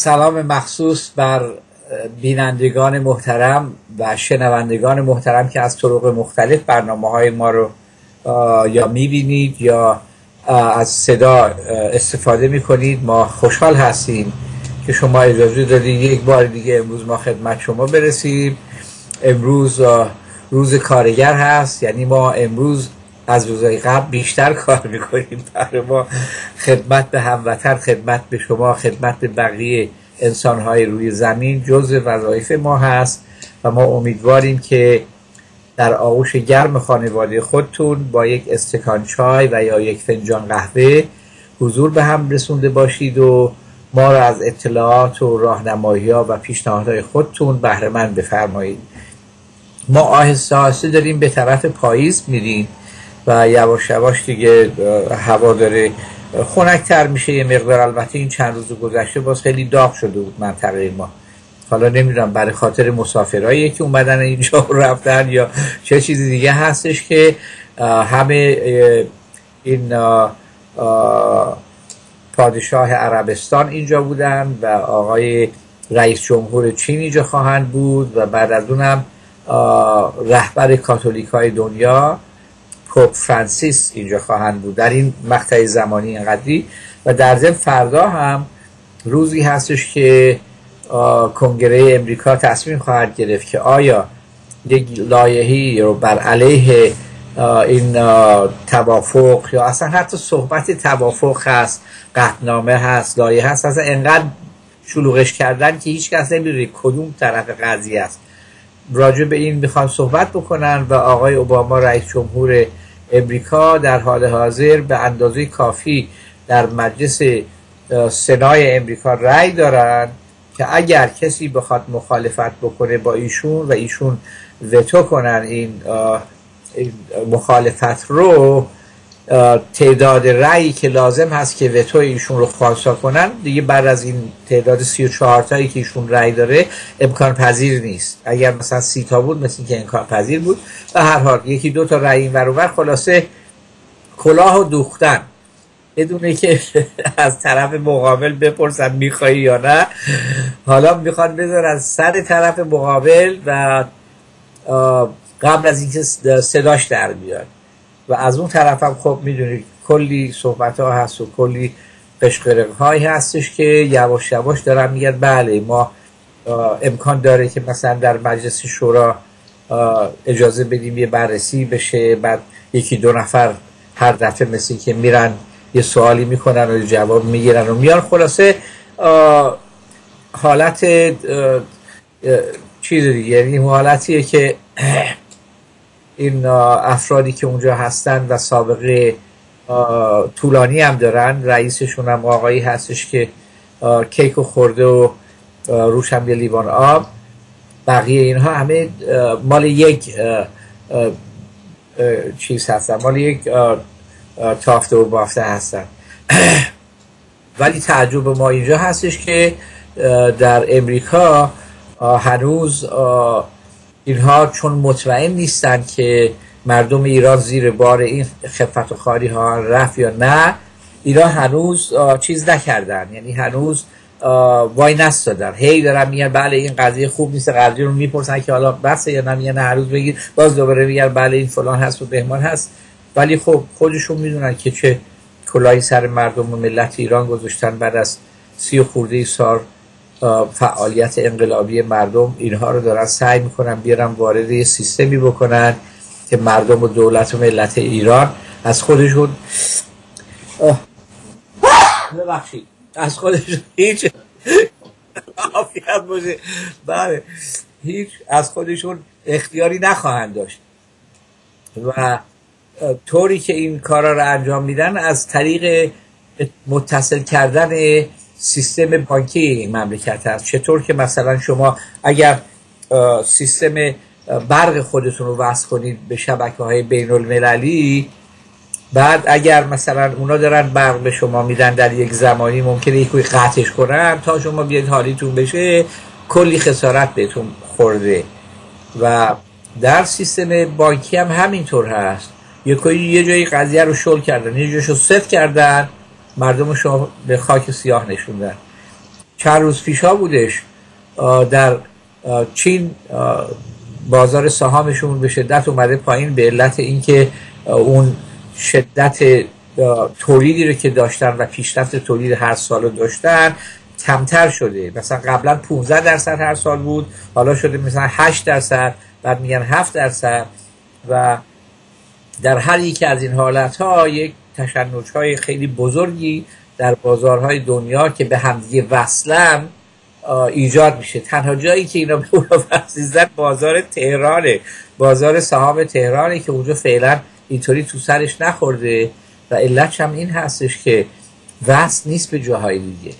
سلام مخصوص بر بینندگان محترم و شنوندگان محترم که از طرق مختلف برنامه های ما رو یا می‌بینید یا از صدا استفاده می‌کنید. ما خوشحال هستیم که شما اجازه دادید یک بار دیگه امروز ما خدمت شما برسیم. امروز روز کارگر هست یعنی ما امروز از روزهای قبل بیشتر کار می‌کنیم. برای ما خدمت به هموطن خدمت به شما خدمت به بقیه انسانهای روی زمین جز وظایف ما هست و ما امیدواریم که در آغوش گرم خانواده خودتون با یک استکان چای و یا یک فنجان قهوه حضور به هم رسونده باشید و ما را از اطلاعات و راهنمایی ها و پیشنهادهای خودتون بهره مند بفرمایید. ما آهسته آهسته داریم به طرف پاییز میریم. و یواش یواش دیگه هوا داره خنکتر میشه یه مقدار. البته این چند روز گذشته باز خیلی داغ شده بود منطقه ما. حالا نمی‌دونم برای خاطر مسافرایی که اومدن اینجا رفتن یا چه چیزی دیگه هستش که همه این اه، اه، پادشاه عربستان اینجا بودن و آقای رئیس جمهور چین اینجا خواهند بود و بعد از اونم رهبر کاتولیک های دنیا پوپ فرانسیس اینجا خواهند بود. در این مقطع زمانی اینقدری. و در ضمن فردا هم روزی هستش که کنگره امریکا تصمیم خواهد گرفت که آیا یک لایحه‌ای رو بر علیه این توافق یا اصلا حتی صحبت توافق هست قطنامه هست لایحه هست اصلا انقدر شلوغش کردن که هیچ کس نمی‌دونه کدوم طرف قضیه است. راجع به این می‌خوان صحبت بکنن و آقای اوباما رئیس جمهور امریکا در حال حاضر به اندازه کافی در مجلس سنای امریکا رأی دارن که اگر کسی بخواد مخالفت بکنه با ایشون و ایشون وتو کنن این مخالفت رو تعداد رأیی که لازم هست که وتو ایشون رو خواستار کنن دیگه بعد از این تعداد 34 تایی که ایشون رأی داره امکان پذیر نیست. اگر مثلا سی تا بود مثل که امکان پذیر بود و هر حال یکی دو تا رأی این ور خلاصه کلاه و دوختن. بدونه که از طرف مقابل بپرسن میخوایی یا نه حالا می‌خوان بذارن سر طرف مقابل و قبل از اینکه صداش در بیاد. و از اون طرف هم خب می‌دونید کلی صحبت ها هست و کلی قشقرق هایی هستش که یواش یواش دارن میگن بله ما امکان داره که مثلا در مجلس شورا اجازه بدیم یه بررسی بشه بعد یکی دو نفر هر دفعه مثل که میرن یه سوالی می‌کنن و جواب می‌گیرن و میان. خلاصه حالت چیز دیگه یعنی حالتیه که این افرادی که اونجا هستن و سابقه طولانی هم دارن. رئیسشون هم آقایی هستش که کیک و خورده و روش هم لیوان آب. بقیه اینها همه مال یک چیز هستن. مال یک تافته و بافته هستن. ولی تعجب ما اینجا هستش که در امریکا هنوز اینها چون مطمئن نیستن که مردم ایران زیر بار این خفت و خاری ها رفت یا نه ایران هنوز چیز نکردن. یعنی هنوز وای نستادن. هی دارن میگن بله این قضیه خوب نیست قضیه رو می‌پرسن که حالا بسه یا نه میگن روز بگیر. باز دوباره میگن بله این فلان هست و بهمان هست. ولی خب خودشون می‌دونن که چه کلاهی سر مردم و ملت ایران گذاشتن بعد از سی و خورده سال فعالیت انقلابی مردم اینها رو دارن سعی می‌کنن بیارن وارد یه سیستمی بکنن که مردم و دولت و ملت ایران از خودشون ببخشید. از خودشون هیچ بله. هیچ از خودشون اختیاری نخواهند داشت. و طوری که این کارا رو انجام میدن از طریق متصل کردن سیستم بانکی مملکت هست. چطور که مثلا شما اگر سیستم برق خودتون رو وصل کنید به شبکه های بین المللی بعد اگر مثلا اونا دارن برق به شما میدن در یک زمانی ممکنه یکی قطعش کنن تا شما بیاید حالیتون بشه کلی خسارت بهتون خورده. و در سیستم بانکی هم همینطور هست. یه جایی قضیه رو شل کردن یه جایشو صفر کردن مردم شما به خاک سیاه نشوندن. چند روز پیش ها بودش در چین بازار سهامشون به شدت اومده پایین به علت اینکه اون شدت تولیدی رو که داشتن و پیشرفت تولید هر سال رو داشتن کمتر شده. مثلا قبلا 15 درصد هر سال بود حالا شده مثلا 8 درصد بعد میگن 7 درصد و در هر یکی از این حالت ها یک تشنج های خیلی بزرگی در بازارهای دنیا که به همدیگه وصلن ایجاد میشه. تنها جایی که اینا به وصلیزن بازار تهرانه. بازار سهام تهرانه که اونجا فعلا اینطوری تو سرش نخورده و علتش هم این هستش که وصل نیست به جاهای دیگه.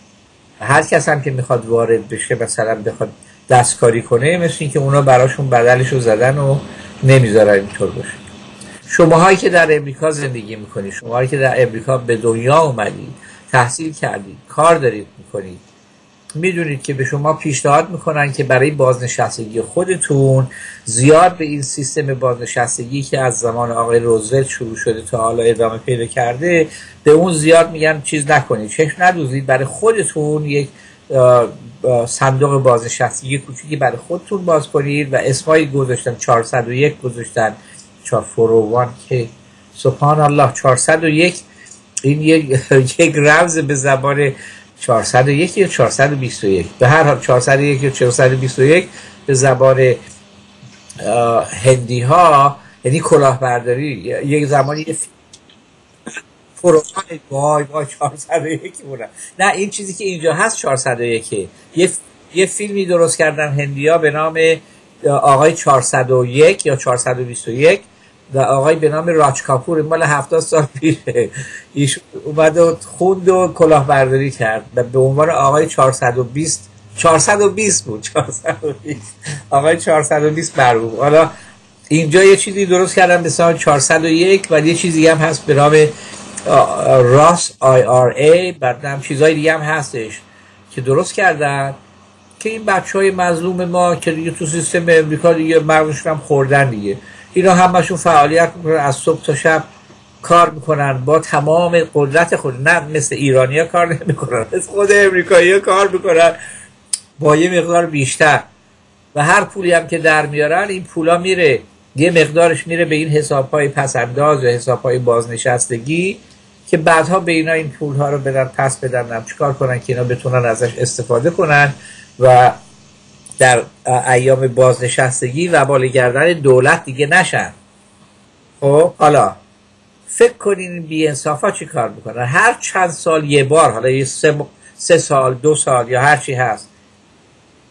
هر کس هم که می‌خواد وارد بشه مثلا بخواد دستکاری کنه مثل این که اونا براشون بدلش رو زدن و نمی‌ذارن اینطور باشه. شماهایی که در امریکا زندگی می‌کنید شماهایی که در امریکا به دنیا اومدید تحصیل کردید کار دارید می‌کنید می‌دونید که به شما پیشنهاد می‌کنن که برای بازنشستگی خودتون زیاد به این سیستم بازنشستگی که از زمان آقای روزولت شروع شده تا حالا ادامه پیدا کرده به اون زیاد میگن چیز نکنید. چشم ندوزید. برای خودتون یک صندوق بازنشستگی کوچیکی برای خودتون باز کنید و اسمایی گذاشتن 401 گذاشتن. 441 که سبحان الله 401 این یک, یک رمز به زبان 401 یا 421 به هر حال 401 یا 421 به زبان هندی ها یعنی کلاهبرداری یک زمانی فروان وای وای 401 بودن نه این چیزی که اینجا هست 401 یه یه فیلمی درست کردن هندی ها به نام آقای 401 یا 421 و آقای به نام راج کاپور مال 70 سال پیشه. ایش اومد و خوند و کلاهبرداری کرد و به عنوان آقای 420 420 بود 420 آقای 420 مرحوم حالا اینجا یه چیزی درست کردن به سال 401 و یه چیزی هم هست به نام راس آی آر ای بعد هم چیزای دیگه هم هستش که درست کردن که این بچه های مظلوم ما که دیگه تو سیستم امریکا دیگه مرموشون هم خوردن دیگه. اینا همشون فعالیت می‌کنن. از صبح تا شب کار می‌کنن. با تمام قدرت خود. نه مثل ایرانیا کار نمی‌کنن. مثل خود امریکایی کار می‌کنن. با یه مقدار بیشتر. و هر پولی هم که در میارن این پولا میره. یه مقدارش میره به این حساب های پسنداز و حساب های بازنشستگی که بعدها به اینا این پول ها رو بدن پس بدن چیکار کنن که اینا بتونن ازش استفاده کنن و در ایام بازنشستگی و بالگردن دولت دیگه نشن. خب حالا فکر کنین بی انصافا چی کار می‌کنن؟ هر چند سال یه بار حالا یه سه, سه سال دو سال یا هر چی هست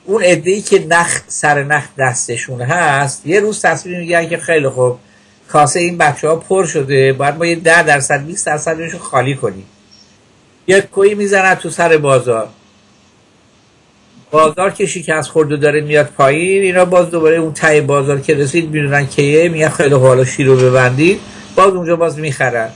اون ای که نخ سر نخ دستشون هست یه روز تصمیم می‌گیرن که خیلی خوب کاسه این بچه ها پر شده باید ما یه ده درصد 20 درصدش رو خالی کنیم. یک کوی می‌زنن تو سر بازار. بازار که شکست خورده داره میاد پایین اینا باز دوباره اون تای بازار که رسید می‌دونن که میگن خیلی حالا شیر رو ببندید. باز اونجا باز می‌خرن.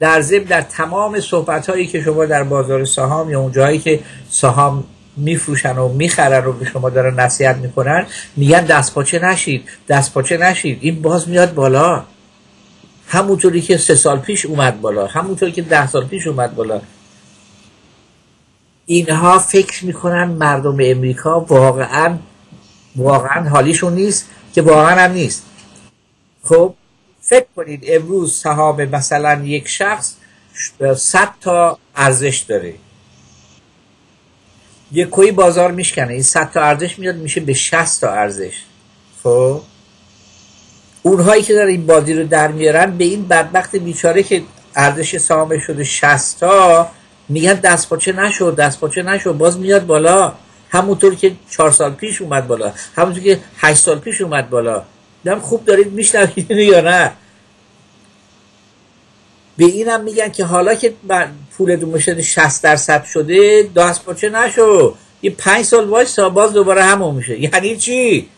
در ضمن در تمام صحبت هایی که شما در بازار سهام یا اون جایی که سهام میفروشن و می‌خرن رو به شما دارن نصیحت می‌کنن میگن دستپاچه نشید دستپاچه نشید. این باز میاد بالا. همونطوری که سه سال پیش اومد بالا همونطوری که ده سال پیش اومد بالا. اینها فکر می‌کنن مردم امریکا واقعا واقعا حالیشون نیست که واقعا هم نیست. خب فکر کنید امروز سهام مثلا یک شخص 100 تا ارزش داره. یک کوی بازار میشکنه این 100 تا ارزش میاد میشه به 60 تا ارزش. خب اونهایی که داره این بازی رو در میارن به این بدبخت بیچاره که ارزش سهامش شده 60 تا میگن دست پاچه نشد دست پاچه نشد باز میاد بالا. همونطور که چهار سال پیش اومد بالا. همونطور که هشت سال پیش اومد بالا. دم خوب دارید میشنوید یا نه؟ به اینم میگن که حالا که پول شده 60 درصد شده دست پاچه نشو. یه پنج سال وایسا باز دوباره همون میشه. یعنی چی؟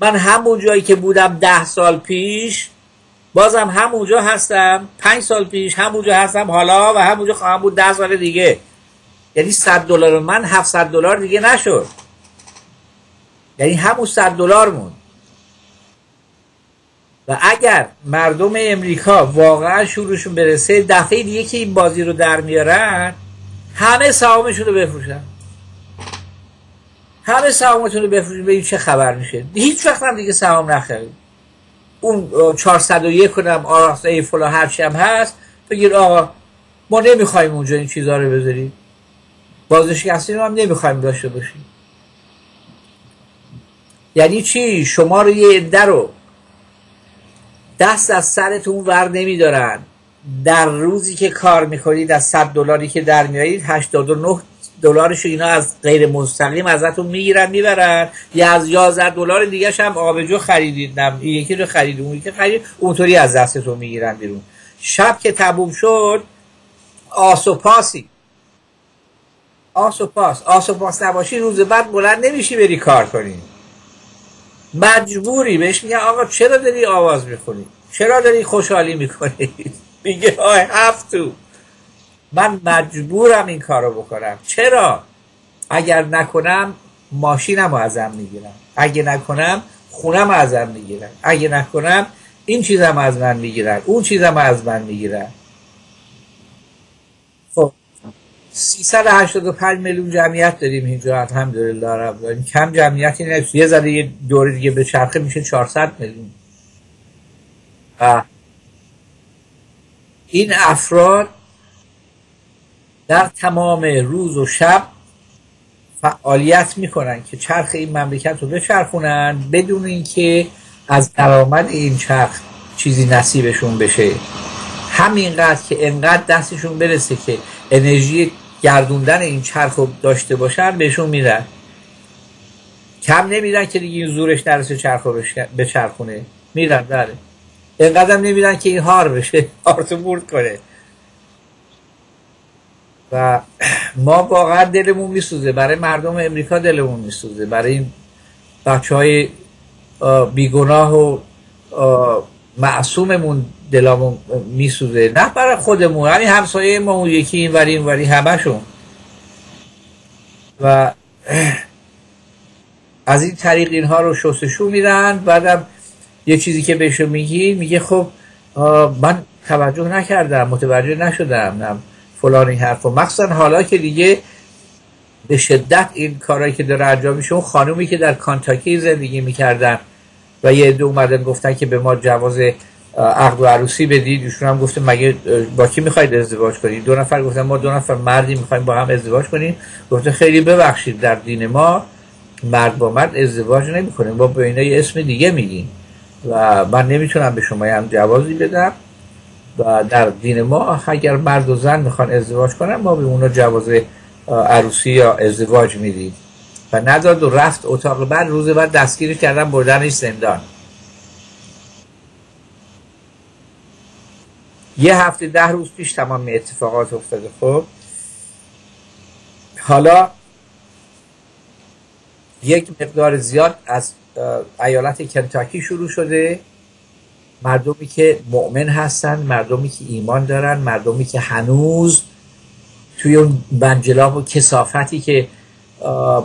من همون جایی که بودم ده سال پیش بازم همونجا هستم. پنج سال پیش همونجا هستم. حالا و همونجا خواهم بود ده سال دیگه. یعنی صد دلار من 700 دلار دیگه نشد. یعنی همون صد دلار مون. و اگر مردم امریکا واقعا شروعشون برسه دفعه دیگه که این بازی رو در میارن همه سهامشون رو بفروشن. همه سهامتون رو بفروشن. به این چه خبر میشه. هیچ وقت هم دیگه سهام نخرید. اون 401 کنم آراسته فلا هرچی هم هست بگیر آقا ما نمی‌خوایم اونجا این چیزها رو بذاریم. بازنشسته رو هم نمی‌خوایم داشته باشیم. یعنی چی؟ شما رو یه عده رو دست از سرتون ور نمیدارن. در روزی که کار می‌کنید از 100 دلاری که در میارید 89 دلارش اینا از غیر مستقیم ازتون می‌گیرن می‌برن. یا از 11 دلار دیگه هم آبجو خریدید. نم یکی رو خرید اون یکی خرید. اونطوری از دستتون می‌گیرن بیرون. شب که تبوم شد آس و پاسی. آس و پاس. آس و پاس نباشی روز بعد بلند نمیشی بری کار کنی. مجبوری. بهش میگن آقا چرا داری آواز می‌خونی؟ چرا داری خوشحالی می‌کنی؟ میگه آی هفتو من مجبورم این کارو بکنم. چرا؟ اگر نکنم ماشینم رو ازم می‌گیرم اگه نکنم خونم ازم می‌گیرن. اگه نکنم این چیزم از من می‌گیرن. اون چیزم از من می‌گیرن. خب 385 میلیون جمعیت داریم اینجا. الحمدلله رب داریم کم جمعیتی نیست یه ذره یه دوره دیگه به چرخه میشه 400 میلیون. این افراد در تمام روز و شب فعالیت می‌کنن که چرخ این مملکت رو بچرخونن بدون اینکه از درآمد این چرخ چیزی نصیبشون بشه. همینقدر که انقدر دستشون برسه که انرژی گردوندن این چرخ رو داشته باشن بهشون میرن. کم نمیرن که دیگه این زورش نرسه چرخ رو بچرخونه. میرن داره انقدر نمیرن که این هار بشه هارتو بورد کنه. و ما واقعا دلمون میسوزه. برای مردم امریکا دلمون میسوزه. برای این بچه های بیگناه و معصوممون دلمون میسوزه. نه برای خودمون. یعنی همسایه ما اون یکی این وری این وری همشون و از این طریق اینها رو شستشو میرن. بعدم یه چیزی که بهشون میگی میگه خب من توجه نکردم متوجه نشدم. فلان این حرف و مخصوصا حالا که دیگه به شدت این کارهایی که داره انجام میشه اون خانومی که در کانتاکی زندگی می‌کردن و یه دو اومدن گفتن که به ما جواز عقد و عروسی بدید ایشون هم گفته مگه با کی می‌خواید ازدواج کنید؟ دو نفر گفتن ما دو نفر مردی می‌خوایم با هم ازدواج کنیم. گفته خیلی ببخشید در دین ما مرد با مرد ازدواج نمی‌کنیم ما به اینا اسم دیگه میگیم. و من نمی‌تونم به شما هم جوازی بدم. و در دین ما اگر مرد و زن می‌خوان ازدواج کنن ما به اونا جواز عروسی یا ازدواج میدیم. و نداد و رفت اتاق بعد روز بعد دستگیری کردن بردنش زندان. یه هفته ده روز پیش تمام اتفاقات افتاده. خب حالا یک مقدار زیاد از ایالت کنتاکی شروع شده. مردمی که مؤمن هستن مردمی که ایمان دارن مردمی که هنوز توی اون بنجلاب و کسافتی که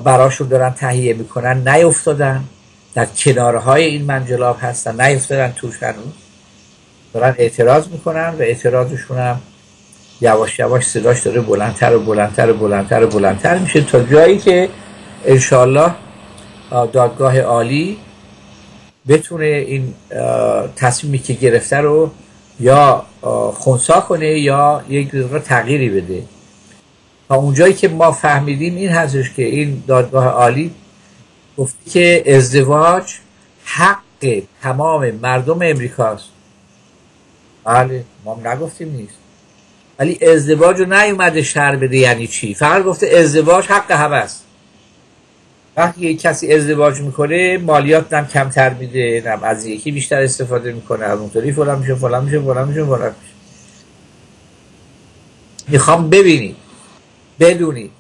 براشون دارن تهیه می‌کنن نیفتادن در کنارهای این منجلاب هستن نیفتادن توش هنوز. دارن اعتراض می‌کنن و اعتراضشون هم یواش یواش صداش داره بلندتر و بلندتر و بلندتر و بلندتر میشه تا جایی که انشالله دادگاه عالی بتونه این تصمیمی که گرفته رو یا خونسا کنه یا یک تغییری بده. تا اونجایی که ما فهمیدیم این هستش که این دادگاه عالی گفته که ازدواج حق تمام مردم امریکاست بله ما نگفتیم نیست. ولی ازدواج رو نیومده شر بده یعنی چی؟ فقط گفته ازدواج حق همه است. وقتی کسی ازدواج می‌کنه مالیات نم کمتر میده نم از یکی بیشتر استفاده می‌کنه از اونطوری فلان میشه فلان میشه فلان میشه فلان میشه. می‌خوام ببینید بدونید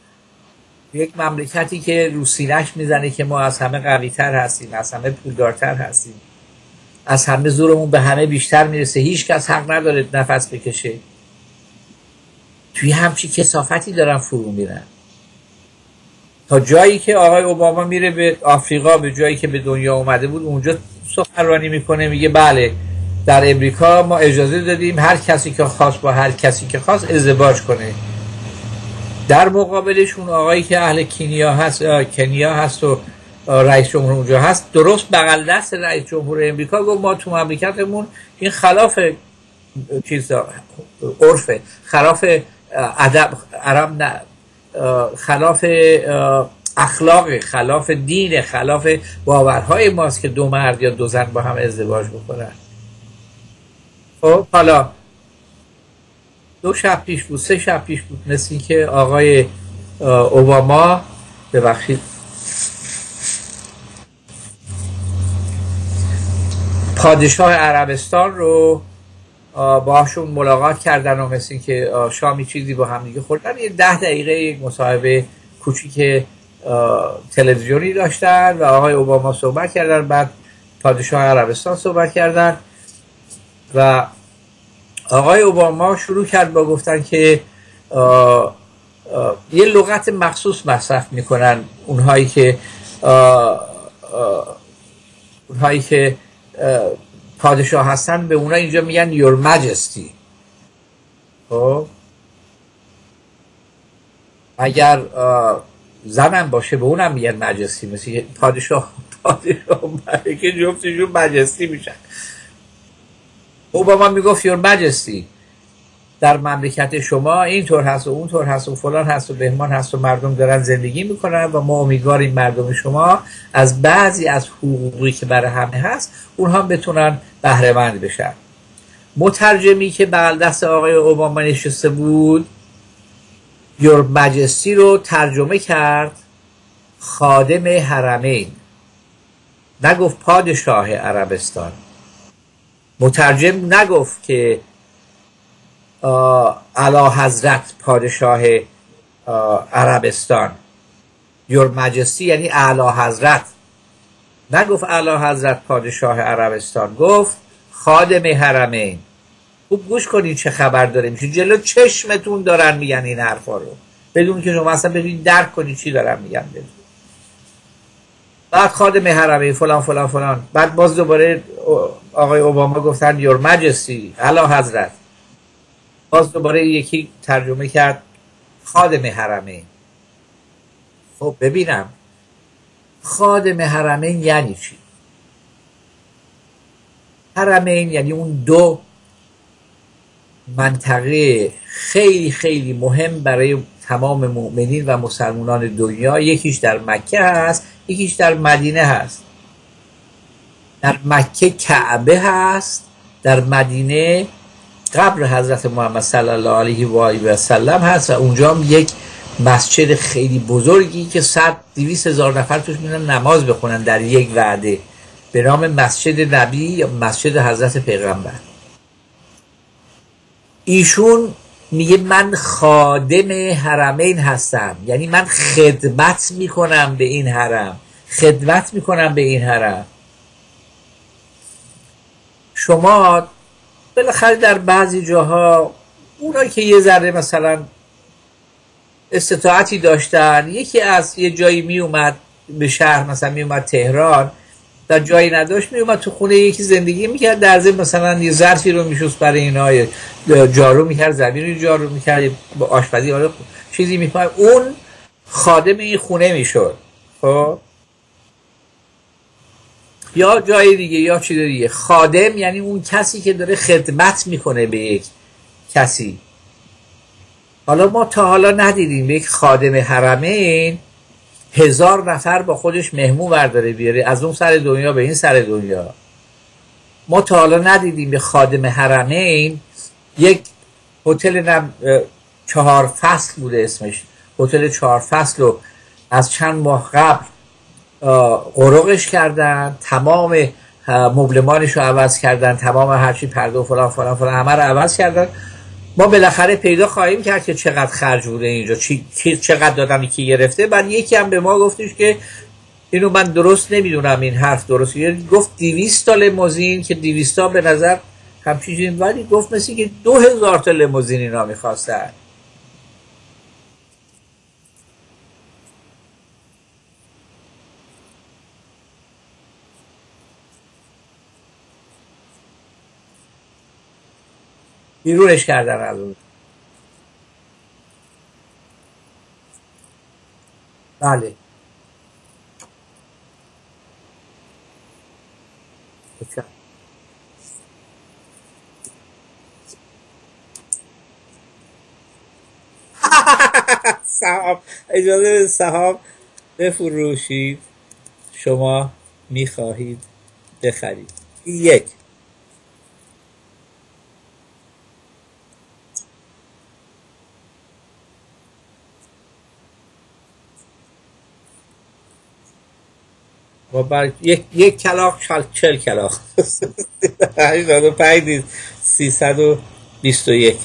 یک مملکتی که رو سینش می‌زنه که ما از همه قوی تر هستیم از همه پولدارتر هستیم از همه زورمون به همه بیشتر می‌رسه. هیچ کس حق نداره نفس بکشه. توی همچی کسافتی دارن فرو میرن. تا جایی که آقای اوباما میره به آفریقا به جایی که به دنیا اومده بود اونجا سخنرانی می‌کنه میگه بله در امریکا ما اجازه دادیم هر کسی که خواست با هر کسی که خواست ازدواج کنه. در مقابلش اون آقایی که اهل کنیا هست کنیا هست و رئیس جمهور اونجا هست درست بغل دست رئیس جمهور امریکا گفت ما تو مملکتمون این خلاف چیز عرفه خلاف ادب عرب نه. خلاف اخلاق خلاف دین خلاف باورهای ماست که دو مرد یا دو زن با هم ازدواج بکنن. خب حالا دو شب پیش بود سه شب پیش بود مثل که آقای اوباما ببخشید. پادشاه عربستان رو باشون ملاقات کردن و مثل که شامی چیزی با هم دیگه خوردن. یه ده دقیقه یک مصاحبه کوچیک تلویزیونی داشتن و آقای اوباما صحبت کردن بعد پادشاه عربستان صحبت کردن و آقای اوباما شروع کرد با گفتن که یه لغت مخصوص مصرف می‌کنن اونهایی که اونهایی که پادشاه هستن به اونا اینجا میگن یور مجستی خب؟ اگر زنم باشه به اونم میگن مجستی مثل پادشاه پادشاه که جفتشون مجستی میشن. اوباما می‌گفت یور مجستی در مملکت شما اینطور هست و اونطور هست و فلان هست و بهمان هست و مردم دارن زندگی می‌کنن و ما امیدواریم مردم شما از بعضی از حقوقی که برای همه هست اونها بتونن بهره مند بشن. مترجمی که بغل دست آقای اوباما نشسته بود یور مجستی رو ترجمه کرد خادم حرمین. نگفت پادشاه عربستان. مترجم نگفت که علا حضرت پادشاه عربستان. یور مجستی یعنی اعلی حضرت. نگفت اعلی حضرت پادشاه عربستان. گفت خادم حرمین. خوب گوش کنید چه خبر داره میشه. جلو چشمتون دارن میگن این حرفا رو. بدون که شما اصلا ببینید درک کنید چی دارن میگن. بدون. بعد خادم حرمین فلان فلان فلان. بعد باز دوباره آقای اوباما گفتن یور مجستی اعلی حضرت. باز دوباره یکی ترجمه کرد خادم حرمین خب ببینم. خادم حرمین یعنی چی؟ حرمین یعنی اون دو منطقه خیلی خیلی مهم برای تمام مؤمنین و مسلمانان دنیا. یکیش در مکه هست یکیش در مدینه هست. در مکه کعبه هست در مدینه قبر حضرت محمد صلی الله علیه و آله و سلم هست و اونجا هم یک مسجد خیلی بزرگی که صد دویست هزار نفر توش میرن نماز بخونن در یک وعده. به نام مسجد نبی یا مسجد حضرت پیغمبر. ایشون میگه من خادم حرمین هستم. یعنی من خدمت می‌کنم به این حرم. خدمت می‌کنم به این حرم. شما بالاخره در بعضی جاها اونایی که یه ذره مثلا استطاعتی داشتن یکی از یه جایی می اومد به شهر مثلا می اومد تهران در جایی نداشت می اومد تو خونه یکی زندگی می‌کرد در ضمن مثلا یه ظرفی رو میشست برای اینا جارو می‌کرد زمین رو جارو می‌کرد با آشپزی حالا چیزی می‌کنه اون خادم این خونه می‌شد خب؟ یا جای دیگه یا چیز دیگه. خادم یعنی اون کسی که داره خدمت می‌کنه به یک کسی. حالا ما تا حالا ندیدیم یک خادم حرمین هزار نفر با خودش مهمون برداره بیاره. از اون سر دنیا به این سر دنیا. ما تا حالا ندیدیم به خادم حرمین یک هتل نم چهار فصل بوده اسمش. هتل چهار فصل رو از چند ماه قبل قرقش کردن تمام مبلمانش رو عوض کردن تمام هرچی پرده و فلان فلان فلان همه رو عوض کردن. ما بالاخره پیدا خواهیم کرد که چقدر خرج بوده اینجا چقدر دادمی که گرفته. بعد یکی هم به ما گفتش که اینو من درست نمی‌دونم این حرف درست یعنی گفت 200 تا لموزین که 200 تا به نظر همچین ولی گفت مثل که 2000 تا لموزین اینا می‌خواستن. بیرونش کردن از اون. بله. سهام اجازه سهام بفروشید. شما می‌خواهید بخرید. یک. و بر یک یک کلاق چل چل کلاق 85 نیست. 321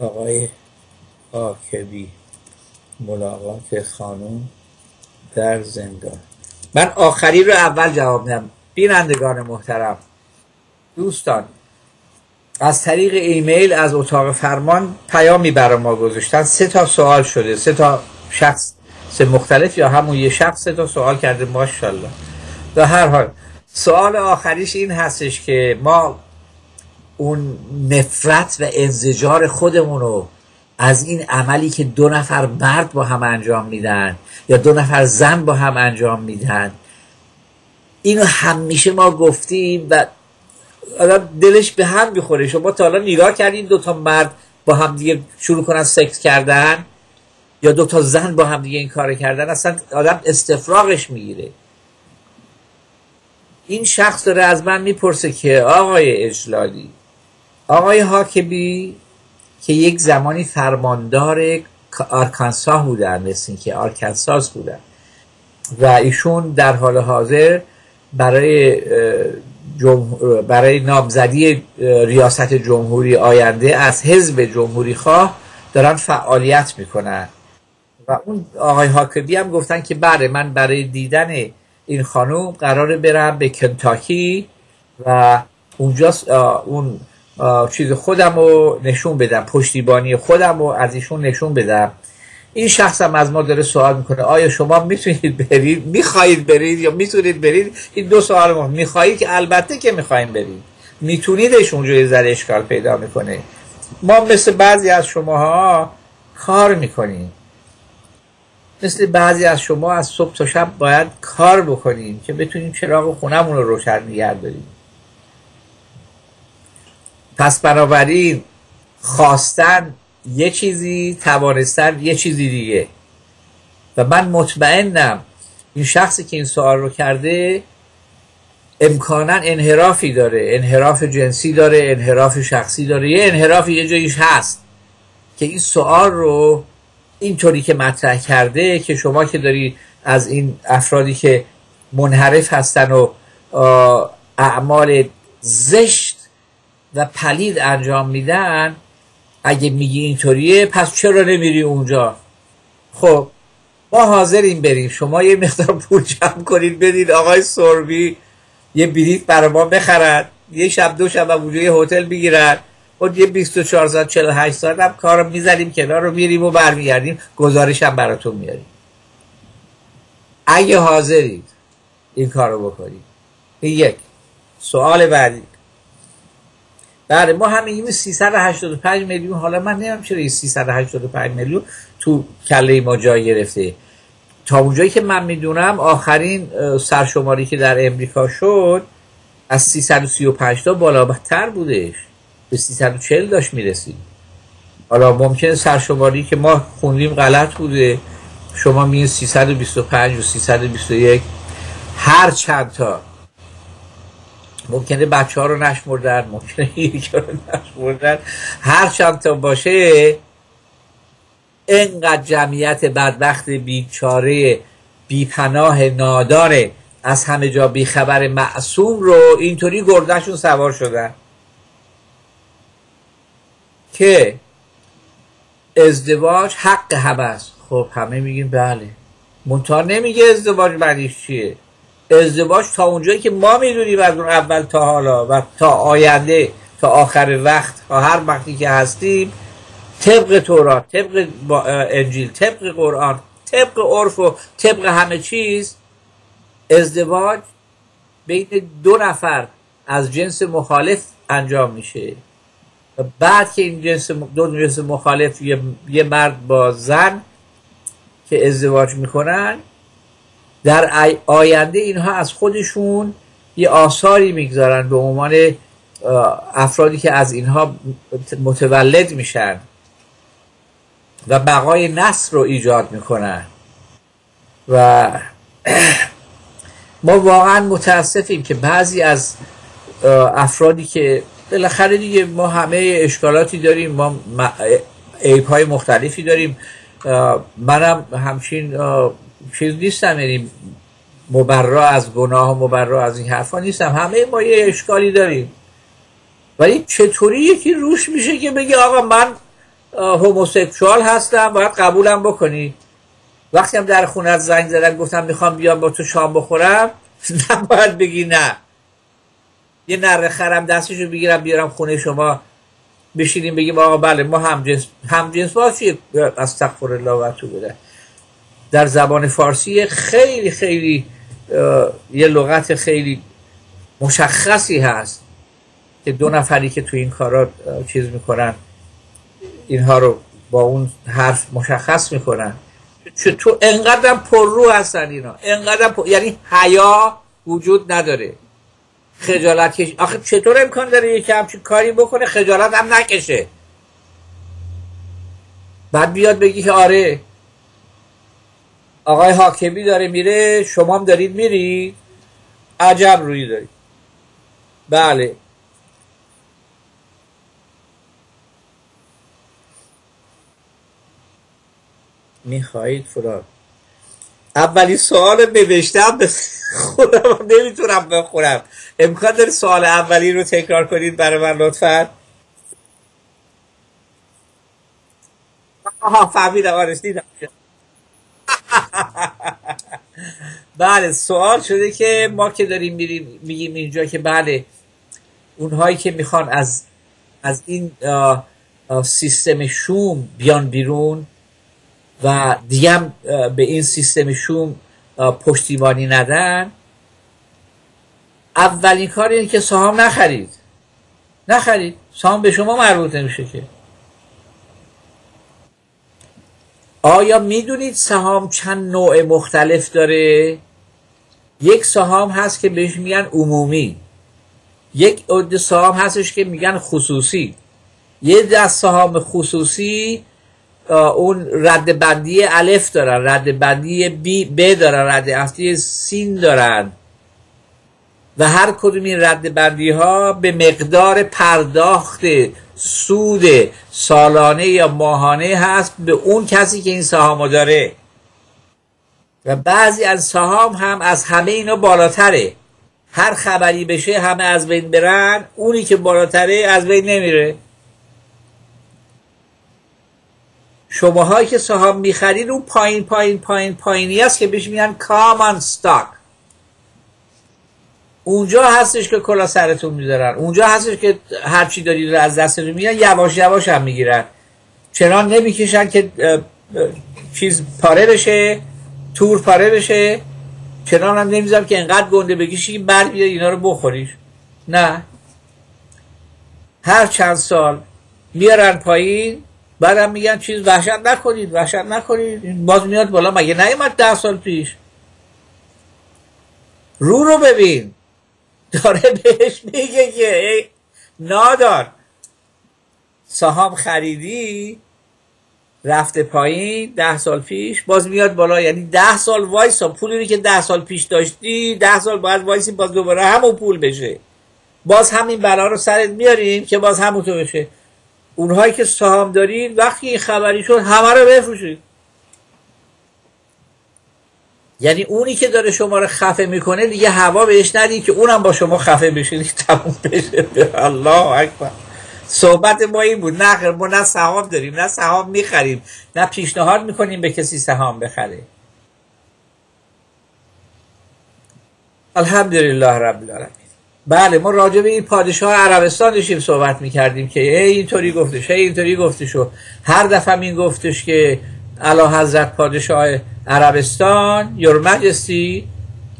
آقای آکبی ملاقات خانم در زندان. من آخری رو اول جواب میدم. بینندگان محترم دوستان از طریق ایمیل از اتاق فرمان پیامی برای ما گذاشتن. سه تا سوال شده. سه تا شخص سه مختلف یا همون یه شخص سه تا سوال کرده. ماشاءالله. در هر حال سوال آخریش این هستش که ما اون نفرت و انزجار خودمون رو از این عملی که دو نفر مرد با هم انجام میدن یا دو نفر زن با هم انجام میدن اینو همیشه ما گفتیم و دلش به هم می‌خوره. شما تا حالا نگاه کردین دو تا مرد با هم دیگه شروع کنن سکس کردن یا دو تا زن با هم دیگه این کار کردن اصلا آدم استفراغش می‌گیره. این شخص داره از من می‌پرسه که آقای اجلالی آقای حاکبی که یک زمانی فرماندار آرکانسا بودن مثل که آرکانساس بودن. و ایشون در حال حاضر برای برای نامزدی ریاست جمهوری آینده از حزب جمهوری خواه دارن فعالیت می‌کنن. و اون آقای حاکبی هم گفتن که بله من برای دیدن این خانوم قراره برم به کنتاکی و اونجا اون چیز خودم رو نشون بدم پشتیبانی خودم رو از ایشون نشون بدم. این شخص هم از ما داره سوال می‌کنه آیا شما می‌تونید برید؟ می‌خواهید برید یا می‌تونید برید؟ این دو سوال ما می‌خواهید. که البته که می‌خواهیم برید. میتونیدش اونجا یه ذره اشکال پیدا می‌کنه. ما مثل بعضی از شماها کار می‌کنیم. مثل بعضی از شما از صبح تا شب باید کار بکنیم که بتونیم چراغ خونمون رو روشن نگه داریم. پس بنابراین خواستن یه چیزی توانستن یه چیزی دیگه. و من مطمئنم این شخصی که این سوال رو کرده امکانا انحرافی داره انحراف جنسی داره انحراف شخصی داره. یه انحراف یه جاییش هست که این سوال رو اینطوری که مطرح کرده که شما که داری از این افرادی که منحرف هستن و اعمال زشت و پلید انجام میدن اگه میگی اینطوریه پس چرا نمیری اونجا؟ خب ما حاضریم بریم. شما یه مقدار پول جمع کنید بدید آقای سوربی یه بلیط برای ما بخرد یه شب دو شب اونجا یه هتل بگیرن و یه 24 ساعت 48 ساعت هم کار می‌زنیم کنار رو میریم و برمیگردیم. گزارش هم براتون میاریم. اگه حاضرید این کار رو بکنید. یک. سوال بعدی. بله ما هم میگیم 385 میلیون حالا من نمیم چرا این 385 میلیون تو کله ما جای گرفته. تا اونجایی که من می‌دونم آخرین سرشماری که در امریکا شد از 335 تا بالاتر بودش. به 340 داشت می‌رسید. حالا ممکنه سرشماری که ما خوندیم غلط بوده. شما میگین 325 و 321 هر چند تا. ممکنه بچه ها رو نشمردن ممکنه یکی رو نشمردن. هر چند تا باشه انقدر جمعیت بدبخت بیچاره بیپناه ناداره از همه جا بیخبر معصوم رو اینطوری گردشون سوار شدن. که ازدواج حق همه است. خب همه میگیم بله. منتها نمیگه ازدواج معنیش چیه؟ ازدواج تا اونجایی که ما می‌دونیم از اون اول تا حالا و تا آینده تا آخر وقت تا هر وقتی که هستیم طبق تورات طبق انجیل طبق قرآن طبق عرف و طبق همه چیز ازدواج بین دو نفر از جنس مخالف انجام میشه. و بعد که این جنس دو جنس مخالف یه, مرد با زن که ازدواج می‌کنن در آینده اینها از خودشون یه آثاری می‌گذارن به عنوان افرادی که از اینها متولد میشن و بقای نسل رو ایجاد می‌کنن. و ما واقعا متاسفیم که بعضی از افرادی که بالاخره دیگه ما همه اشکالاتی داریم ما عیب مختلفی داریم. منم همچین چیز نیستم یعنی مبرا از گناه و مبرا از این حرفا نیستم. همه ما یه اشکالی داریم. ولی چطوری یکی روش میشه که بگه آقا من هوموسکسوال هستم باید قبولم بکنی؟ وقتی هم در خونت زنگ زدن گفتم می‌خوام بیام با تو شام بخورم نباید بگی نه. یه نره خرم دستشو بگیرم بیارم خونه شما بشینیم بگیم آقا بله ما هم جنس هم جنس باز چیه؟ از تقفر الله و تو بده در زبان فارسی خیلی خیلی یه لغت خیلی مشخصی هست که دو نفری که تو این کارا چیز می‌کنن اینها رو با اون حرف مشخص می‌کنن. تو انقدر پررو هستن اینا. انقدر پر... یعنی حیا وجود نداره. خجالت کش آخه چطور امکان داره یکی همچین کاری بکنه؟ خجالت هم نکشه. بعد بیاد بگی که آره آقای حاکمی داره میره شما هم دارید میرید عجب روی دارید بله. می‌خواهید فراد اولی سوال نوشتم خودم نمی‌تونم بخورم امکان داره سوال اولی رو تکرار کنید برای من لطفا؟ آها فهمیدم آرش دیدم. بله سوال شده که ما که داریم میریم میگیم اینجا که بله اونهایی که می‌خوان از از این سیستم شوم بیان بیرون و دیگه به این سیستم شوم پشتیبانی ندن اولین کار اینه که سهام نخرید. نخرید. سهام به شما مربوط نمیشه که. آیا می‌دونید سهام چند نوع مختلف داره؟ یک سهام هست که بهش میگن عمومی. یک عده سهام هستش که میگن خصوصی. یه دست سهام خصوصی اون رد بندی الف دارن رد بندی بی ب دارن رد بندی سین دارن. و هر کدوم این رد بندی ها به مقدار پرداخت سود سالانه یا ماهانه هست به اون کسی که این سهام داره. و بعضی از سهام هم از همه اینا بالاتره. هر خبری بشه همه از بین برن اونی که بالاتره از بین نمیره. شماهایی که سهام می‌خرید اون پایین پایین پایین پایینی است که بهش میگن کامان ستاک اونجا هستش که کلا سرتون می‌ذارن. اونجا هستش که هر چی دارید رو از دستتون می‌گیرن یواش یواش هم می‌گیرن. چنان نمی‌کشن که چیز پاره بشه تور پاره بشه. چنان هم نمی‌ذارم که انقدر گنده بکشی بر بیاد اینا رو بخوریش. نه. هر چند سال میارن پایین بعدم میگن چیز وحشت نکنید وحشت نکنید. باز میاد بالا. مگه نیومد ده سال پیش؟ رو رو ببین. داره بهش میگه که ای نادار سهام خریدی؟ رفته پایین ده سال پیش باز میاد بالا یعنی ده سال وایسا پولی که ده سال پیش داشتی ده سال باید وایسی باز دوباره همون پول بشه. باز همین بلا رو سرت میاریم که باز همونطور بشه. اونهایی که سهام دارید وقتی این خبری شد همه رو بفروشید. یعنی اونی که داره شما رو خفه می‌کنه دیگه هوا بهش ندید که اونم با شما خفه بشه دیگه تموم بشه. الله اکبر. صحبت ما این بود نه ما نه سهام داریم نه سهام می‌خریم نه پیشنهاد می‌کنیم به کسی سهام بخره. الحمدلله رب العالمین. بله ما راجع به این پادشاه عربستان داشتیم صحبت می‌کردیم که ای اینطوری گفتش ای اینطوری گفتش و هر دفعه این گفتش که علا حضرت پادشاه عربستان یور مجستی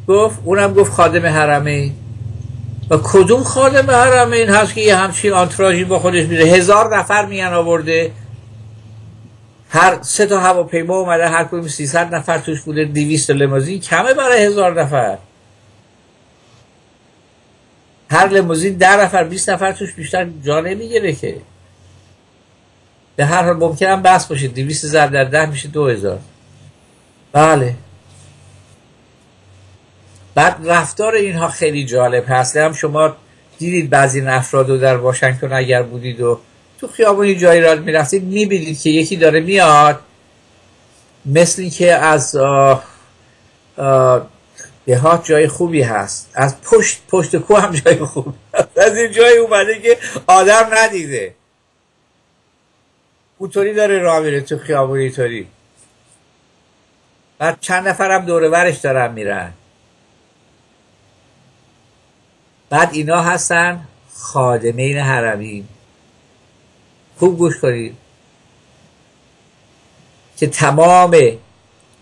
گفت اونم گفت خادم حرمین و کدوم خادم حرمین هست که یه همچین آنتراژی با خودش میره. هزار نفر میان آورده. هر سه تا هواپیما اومده هر کدوم 300 نفر توش بوده 200 لموزین. کمه برای هزار نفر. هر لموزین ده نفر 20 نفر توش بیشتر جا نمی‌گیره که. به هر حال ممکنم بس باشه. 200 ضرب در ده میشه 2000 بله. بعد رفتار اینها خیلی جالب هست. هم شما دیدید بعضی این افراد رو در واشنگتن اگر بودید و تو خیابونی جایی را می‌رفتید می‌بینید که یکی داره میاد مثل که از دهات جای خوبی هست. از پشت پشت کو هم جای خوب از این جای اومده که آدم ندیده. اونطوری داره راه میره تو خیابونی طوری بعد چند نفرم دوره ورش دارن میرن. بعد اینا هستن خادمین حرمین. خوب گوش کنید. که تمام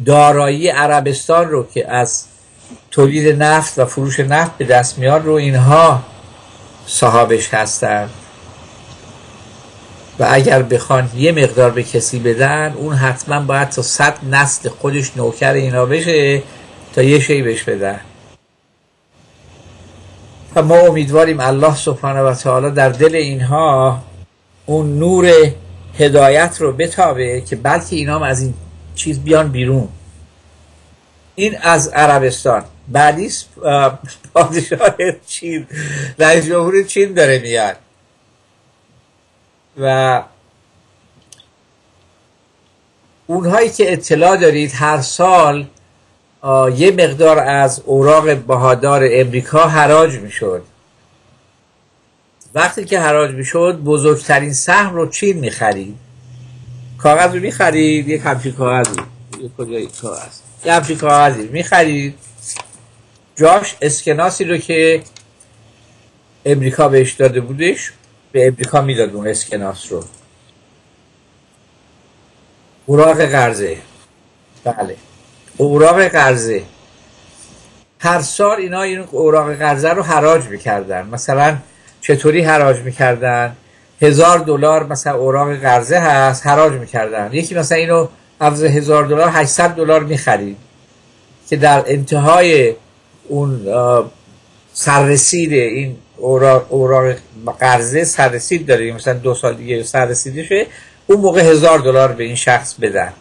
دارایی عربستان رو که از تولید نفت و فروش نفت به دست میاد رو اینها صاحبش هستن. و اگر بخوان یه مقدار به کسی بدن اون حتما باید تا صد نسل خودش نوکر اینا بشه تا یه شی بهش بدن. و ما امیدواریم الله سبحانه و تعالی در دل اینها اون نور هدایت رو بتابه که بلکه اینا هم از این چیز بیان بیرون. این از عربستان. بعدی پادشاه چین رئیس جمهور چین داره میاد. و اونهایی که اطلاع دارید هر سال یه مقدار از اوراق بهادار امریکا حراج می‌شد. وقتی که حراج می‌شد بزرگترین سهم رو چین می‌خرید؟ کاغذ رو می‌خرید؟ یک همچین کاغذی. یک کاغذ؟ یه همچین کاغذی. می‌خرید. جاش اسکناسی رو که امریکا بهش داده بودش به امریکا می‌داد اون اسکناس رو. اوراق قرضه. بله. اوراق قرضه. هر سال اینا این اوراق قرضه رو حراج می‌کردن. مثلا چطوری حراج می‌کردن؟ هزار دلار مثلا اوراق قرضه هست حراج می‌کردن. یکی مثلا اینو عوض هزار دلار 800 دلار می‌خرید. که در انتهای اون سررسید این اوراق, اوراق قرضه سررسید داره مثلا دو سال دیگه سررسیدشه اون موقع هزار دلار به این شخص بدن.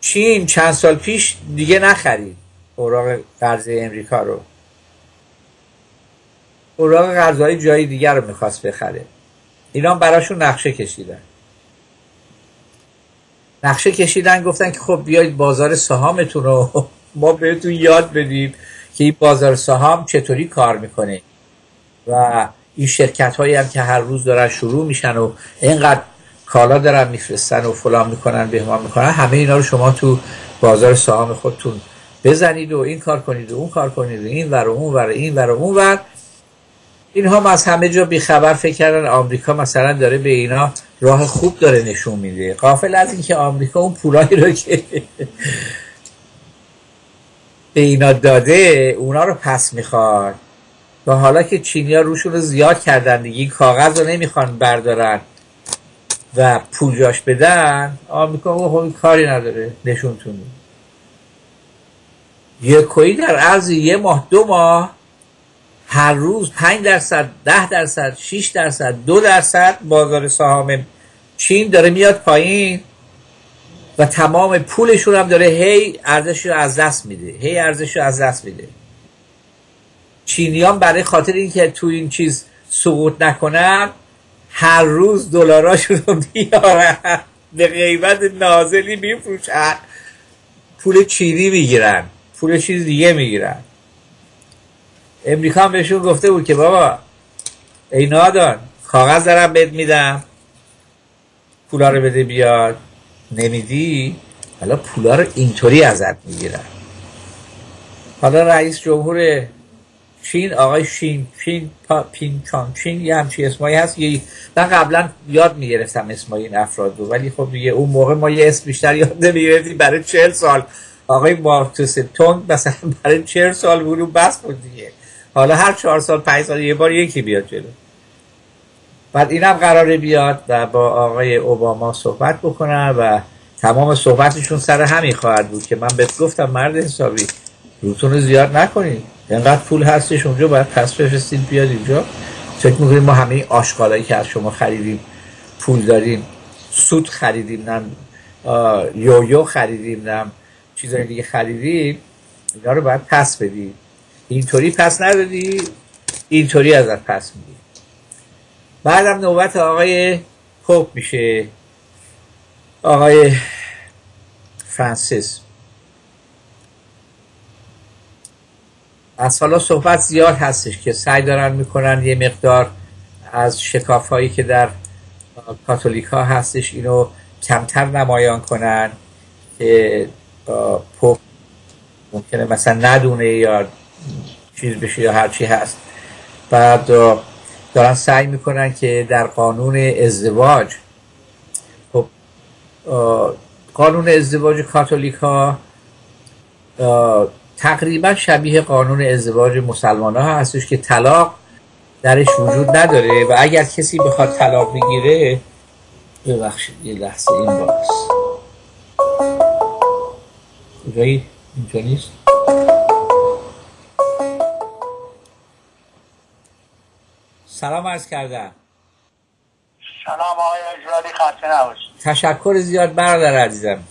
چین چند سال پیش دیگه نخرید اوراق قرضه امریکا رو. اوراق قرضه جای دیگر رو می‌خواست بخره. اینا براشون نقشه کشیدن. نقشه کشیدن گفتن که خب بیاید بازار سهامتون رو ما بهتون یاد بدیم. که این بازار سهام چطوری کار می‌کنه؟ و این شرکت هایی هم که هر روز دارن شروع میشن و اینقدر کالا دارن میفرستن و فلان می‌کنن بهمان می‌کنن همه اینا رو شما تو بازار سهام خودتون بزنید و این کار کنید و اون کار کنید و این ور و اون ور این ور و اون ور. اینها از همه جا بیخبر فکر کردن آمریکا مثلا داره به اینا راه خوب داره نشون میده. قافل از اینکه آمریکا اون پولایی رو که به اینا داده اونا رو پس می‌خواد. و حالا که چینیا روشون رو زیاد کردن دیگه این کاغذ رو نمی‌خوان بردارن و پول جاش بدن آمریکا خب کاری نداره نشونتون یکویی در عرض یه ماه دو ماه هر روز 5 درصد 10 درصد 6 درصد دو درصد بازار سهام چین داره میاد پایین. و تمام پولشون هم داره هی ارزش رو از دست میده. هی ارزش رو از دست میده. چینیان برای خاطر اینکه تو این چیز سقوط نکنن هر روز دلاراشون رو بیارن به قیمت نازلی میفروشن. پول چینی می‌گیرن. پول چیز دیگه می‌گیرن. امریکا هم بهشون گفته بود که بابا ای نادان کاغذ دارم بهت میدم. پولا رو بده بیاد. نمیدی؟ حالا پولا رو اینطوری ازت می‌گیرن حالا رئیس جمهور چین آقای شین پین پین چان چین یه همچی اسمایی هست. یه من قبلا یاد می‌گرفتم اسمای این افراد رو ولی خب دیگه اون موقع ما یه اسم بیشتر یاد نمی‌گرفتیم. برای چهل سال آقای مارکوس تونگ مثلا برای چهل سال بود بس بود دیگه. حالا هر چهار سال پنج سال یه بار یکی بیاد جلو. بعد اینم قراره بیاد و با آقای اوباما صحبت بکنن و تمام صحبتشون سر همین خواهد بود که من بهت گفتم مرد حسابی روتون رو زیاد نکنید اینقدر پول هستش اونجا باید پس بفرستید بیاد اینجا. فکر می‌کنیم ما همه آشغالایی که از شما خریدیم پول داریم سود خریدیم نم یویو خریدیم نم چیزای دیگه خریدیم اینا رو باید پس بدید اینطوری پس ندادی اینطوری ازت پس میدی. بعدم نوبت آقای پوپ میشه. آقای فرانسیس. از حالا صحبت زیاد هستش که سعی دارن می‌کنن یه مقدار از شکاف هایی که در کاتولیک ها هستش اینو کمتر نمایان کنن که پوپ ممکنه مثلا ندونه یا چیز بشه یا هرچی هست. بعد دارن سعی می‌کنن که در قانون ازدواج خب قانون ازدواج کاتولیک تقریبا شبیه قانون ازدواج مسلمان ها هستش که طلاق درش وجود نداره و اگر کسی بخواد طلاق بگیره ببخشید یه لحظه این باز. کجایی اینجا نیست؟ سلام عرض کردم. سلام آقای اجلالی خسته نباشید. تشکر زیاد برادر عزیزم.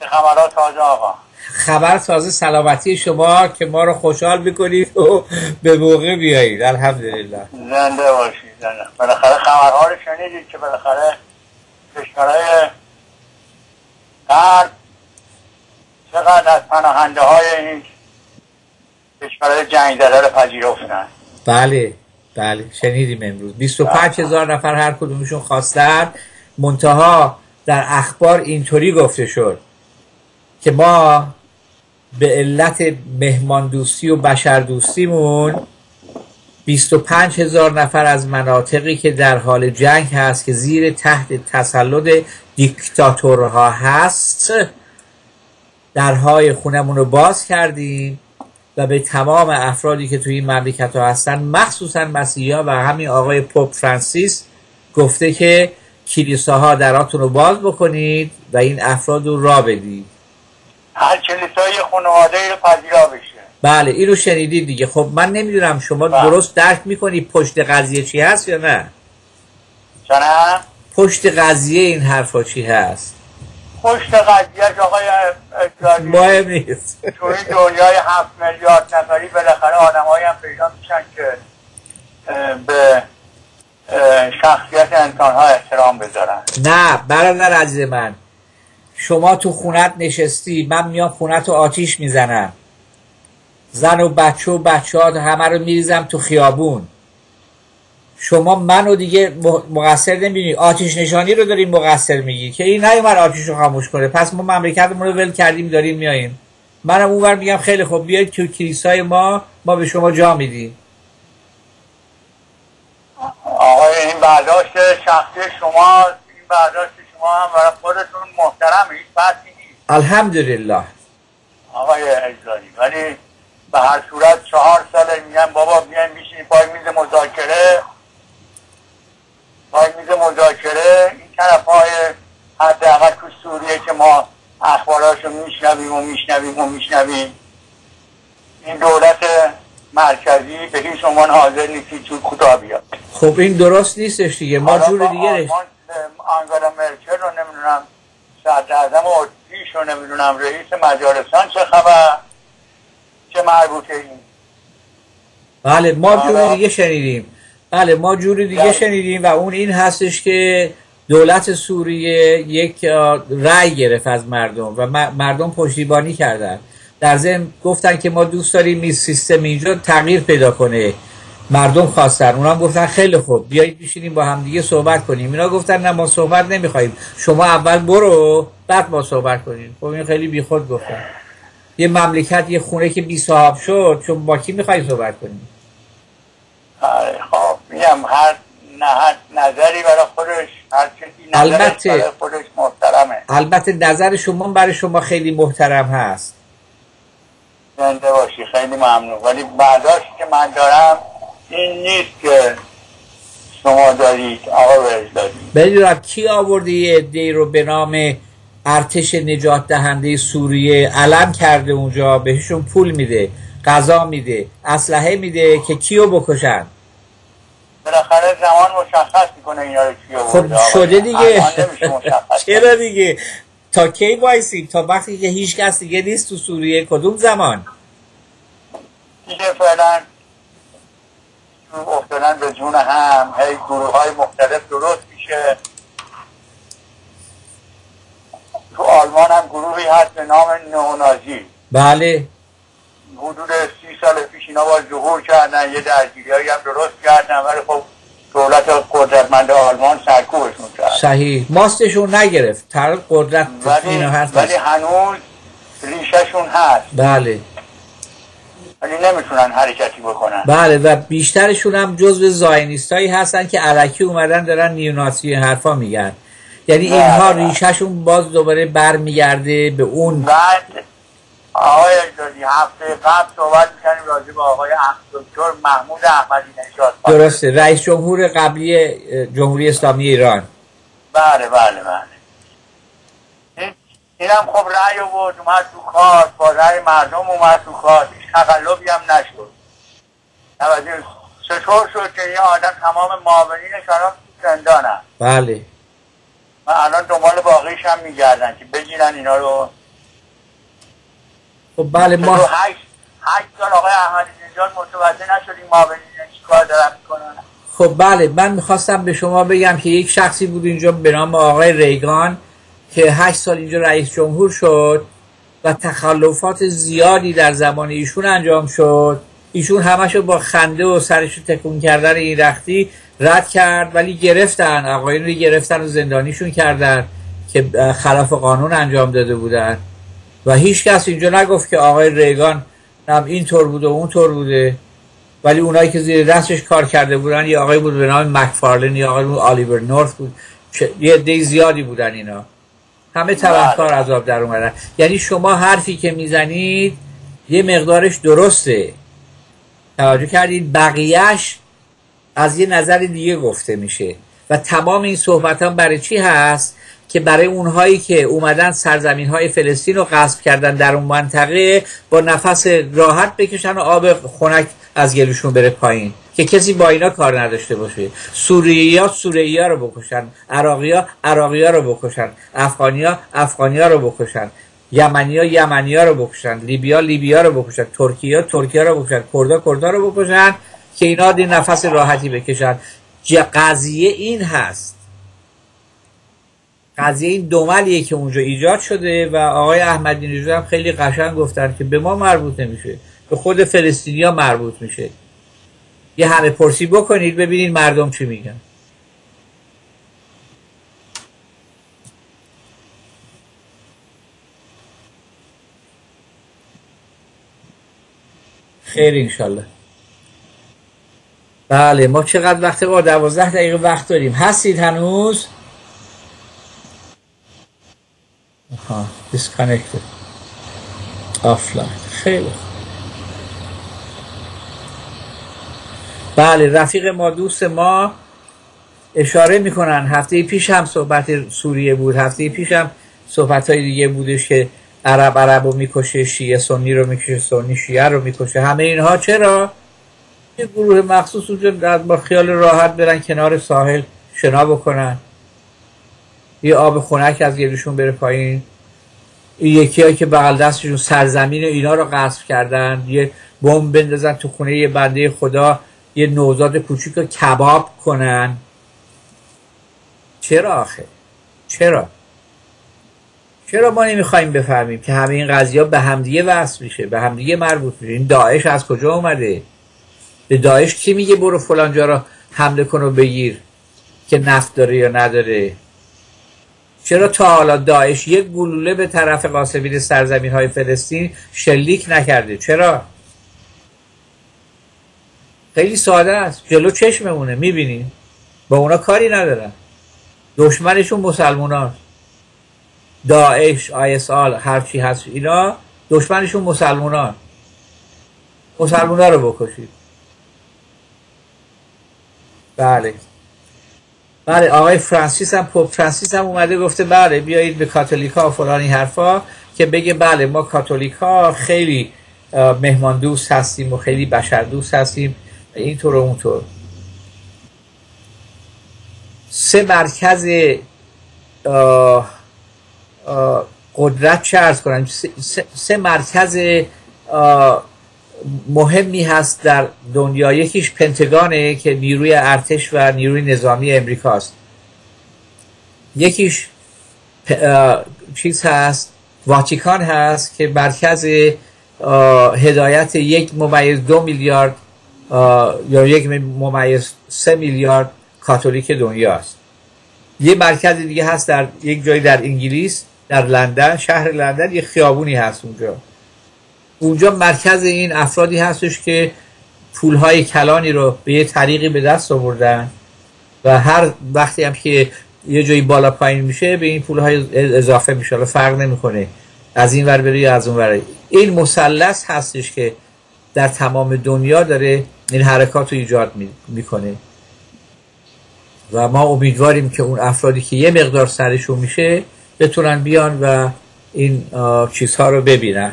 خبرات تازه آقا. خبر تازه سلامتی شما که ما رو خوشحال می‌کنید و به موقع بیایید. الحمدلله. زنده باشید زنده. بالاخره خبرها رو شنیدید که بالاخره کشورهای غرب چقدر از پناهنده های این کشورهای جنگ زده رو پذیرفتن. بله بله شنیدیم امروز. 25 هزار نفر هر کدومشون خواستن. منتها در اخبار اینطوری گفته شد که ما به علت مهمان دوستی و بشر دوستیمون 25 هزار نفر از مناطقی که در حال جنگ هست که زیر تحت تسلط دیکتاتورها هست درهای خونمون رو باز کردیم. و به تمام افرادی که توی این مملکت ها هستن مخصوصا مسیحی و همین آقای پوپ فرانسیس گفته که کلیساها دراتون رو باز بکنید و این افراد رو را بدید. هر کلیسای خانواده رو پذیرا بشه. بله این رو شنیدید دیگه. خب من نمی‌دونم شما بله. درست درک می‌کنی پشت قضیه چی هست یا نه؟ چنم پشت قضیه این حرفا چی هست؟ پشت قضیهش آقای اجلالی مهم نیست. تو این دنیای هفت میلیارد نفری بالاخره آدم هم پیدا میشن که به شخصیت انسان ها احترام بذارن. نه برادر عزیز من. شما تو خونت نشستی من میام خونت رو آتیش می‌زنم. زن و بچه و بچه ها همه رو میریزم تو خیابون. شما منو دیگه مقصر نمی‌بینی. آتیش نشانی رو داریم مقصر میگی. که این نیومد آتیش رو خاموش کنه. پس ما مملکتمون رو ول کردیم داریم میاییم منم اونور میگم خیلی خوب. بیاید تو کلیسای ما ما به شما جا میدیم. آقای این برداشت شخصی شما این برداشت شما هم برای خودتون محترم. هیچ بحثی نیست. الحمدلله. آقای اجلالی ولی به هر صورت چهار ساله میگن بابا بیاین میشینی پای میز مذاکره. پای میز مذاکره این طرف های حداقل تو سوریه که ما اخباراشو میشنویم و میشنویم و میشنویم. این دولت مرکزی به هیچ عنوان حاضر نیستی تو کوتاه بیاد. خب این درست نیستش دیگه. ما جور دیگه آنگلا مرکل رو نمی‌دونم صدر اتریش رو نمی‌دونم رئیس مجارستان چه خبر؟ چه مربوطه این؟ بله ما جور. دیگه شنیدیم. بله ما جور دیگه بله. شنیدیم و اون این هستش که دولت سوریه یک رأی گرفت از مردم و مردم پشتیبانی کردن. در ضمن گفتن که ما دوست داریم این سیستم اینجا تغییر پیدا کنه. مردم خواستن. اونا گفتن خیلی خوب بیایید بشینیم با هم دیگه صحبت کنیم. اینا گفتن نه ما صحبت نمی‌خوایم شما اول برو بعد ما صحبت کنیم. خب این خیلی بیخود گفتن. یه مملکت یه خونه که بی صاحب شد چون با کی می‌خوای صحبت کنیم خب میگم هر نظری برای خودش هر نظرش البته. برای خودش محترمه. البته نظر شما برای شما خیلی محترم هست. زنده باشی خیلی ممنون. ولی برداشتی که من دارم این نیست که شما دارید آقا دارید. بدونم کی آورده یه عده رو به نام ارتش نجات دهنده سوریه؟ علم کرده اونجا بهشون پول میده. غذا میده اسلحه میده که کیو بکشن؟ بالاخره زمان مشخص می‌کنه اینا رو کی خب. شده دیگه. چرا دیگه؟ تا کی وایسی تا وقتی که هیچ کس دیگه نیست تو سوریه کدوم زمان؟ دیگه فعلا افتادن به جون هم هی گروه های مختلف درست میشه. تو آلمان هم گروهی هست به نام نئونازی. بله. حدود سی سال پیش اینا با ظهور کردن یه درگیری هم درست کردن ولی خب دولت قدرتمند آلمان سرکوبشون کرد. صحیح. ماستشون نگرفت. تر قدرت ولی, ولی هنوز ریشهشون هست. بله. ولی نمی‌تونن حرکتی بکنن. بله و بیشترشون هم جزو زاینیستایی هستن که علکی اومدن دارن نیوناسی حرفا میگن. یعنی اینها. ریشهشون باز دوباره برمیگرده به اون. بعد آقای اجازی هفته قبل صحبت می‌کنیم راجع به آقای دکتر محمود احمدی نژاد. درسته. رئیس جمهور قبلی جمهوری اسلامی ایران. بله بله بله. این اینم خب رأی آورد اومد تو کار با رأی مردم اومد تو کار. تقلبی هم نشد. توجه چطور شد که این آدم تمام معاونینش الان زندانن؟ بله. و الان دنبال باقیش هم میگردن که بگیرن اینا رو. خب بله ما هشت هشت سال آقای احمدی نژاد متوجه نشدیم معاونین چیکار دارن می‌کنن. خب بله من می‌خواستم به شما بگم که یک شخصی بود اینجا به نام آقای ریگان که هشت سال اینجا رئیس جمهور شد و تخلفات زیادی در زمان ایشون انجام شد. ایشون همشو با خنده و سرش تکون کردن این رختی رد کرد ولی گرفتن آقایون رو گرفتن و زندانیشون کردن که خلاف قانون انجام داده بودن. و هیچ کس اینجا نگفت که آقای ریگان هم اینطور بوده و اونطور بوده ولی اونایی که زیر دستش کار کرده بودن یه آقای بود به نام مکفارلن یا آقای بود آلیور نورث بود یه عده زیادی بودن اینا. همه تبهکار عذاب در اومدن. یعنی شما حرفی که می‌زنید یه مقدارش درسته. توجه کردید بقیهش از یه نظر دیگه گفته میشه. و تمام این صحبت هم برای چی هست؟ که برای اونهایی که اومدن سرزمین های فلسطین رو غصب کردن در اون منطقه با نفس راحت بکشن و آب خنک از گلوشون بره پایین. که کسی با اینا کار نداشته باشه. سوریه ها سوریه ها رو بکشن. عراقی ها عراقی ها رو بکشن. افغانی ها افغانی ها رو بکشن. یمنی ها یمنی ها رو بکشن. لیبیا لیبیا رو بکشن. ترکیه ها ترکیه رو بکشن. کردا کردا رو بکشن که اینا دی نفس راحتی بکشن. قضیه این هست. قضیه این دوملیه که اونجا ایجاد شده و آقای احمدی نژاد هم خیلی قشنگ گفتن که به ما مربوط نمیشه. به خود فلسطینیا مربوط میشه. یه همه پرسی بکنید ببینید مردم چی میگن. خیر انشالله. بله ما چقدر وقت با دوازده دقیقه وقت داریم. هستید هنوز؟ آها disconnected. Offline. خیلی. بله رفیق ما دوست ما اشاره می‌کنن. هفته پیش هم صحبت سوریه بود. هفته پیش هم صحبت های دیگه بودش که عرب عرب رو می‌کشه شیعه سنی رو می‌کشه سنی شیعه رو می‌کشه. همه اینها چرا؟ یه گروه مخصوص اونجا با خیال راحت برن کنار ساحل شنا بکنن. یه آب خنک از گلوشون بره پایین. یکی هایی که بغل دستشون سرزمین اینا رو غصب کردن. یه بمب بندازن تو خونه یه بنده خدا. یه نوزاد کوچیک رو کباب کنن. چرا آخه؟ چرا؟ چرا ما نمی‌خوایم بفهمیم که همه این قضیه به همدیگه وصل میشه به همدیگه مربوط میشه؟ این داعش از کجا اومده؟ به داعش کی میگه برو فلان جا رو حمله کن و بگیر که نفت داره یا نداره؟ چرا تا حالا داعش یک گلوله به طرف قاسبین سرزمین های فلسطین شلیک نکرده؟ چرا؟ خیلی ساده است. جلو چشممونه می‌بینی؟ با اونا کاری ندارن. دشمنشون مسلمان هست. داعش آیس آل هرچی هست اینا دشمنشون مسلمان ها مسلمان رو بکشید. بله. بله آقای فرانسیس هم پوپ فرانسیس هم اومده گفته بله بیایید به کاتولیکا و فلانی حرفا که بگه بله ما کاتولیکا خیلی مهمان دوست هستیم و خیلی بشر دوست هستیم اینطور و اونطور. سه مرکز قدرت چه ارز کنم؟ سه مرکز مهمی هست در دنیا یکیش پنتگانه که نیروی ارتش و نیروی نظامی امریکاست. یکیش چیز هست واتیکان هست که مرکز هدایت یک ممیز دو میلیارد یا یک ممیز سه میلیارد کاتولیک دنیاست. یه مرکز دیگه هست در یک جایی در انگلیس در لندن شهر لندن یه خیابونی هست اونجا. اونجا مرکز این افرادی هستش که پولهای کلانی رو به یه طریقی به دست آوردن و هر وقتی هم که یه جایی بالا پایین میشه به این پولهای اضافه میشه. فرق نمی‌کنه. از این ور بره یا از اون ور. این مثلث هستش که در تمام دنیا داره این حرکات رو ایجاد می‌کنه. و ما امیدواریم که اون افرادی که یه مقدار سرشون میشه بتونن بیان و این چیزها رو ببینن.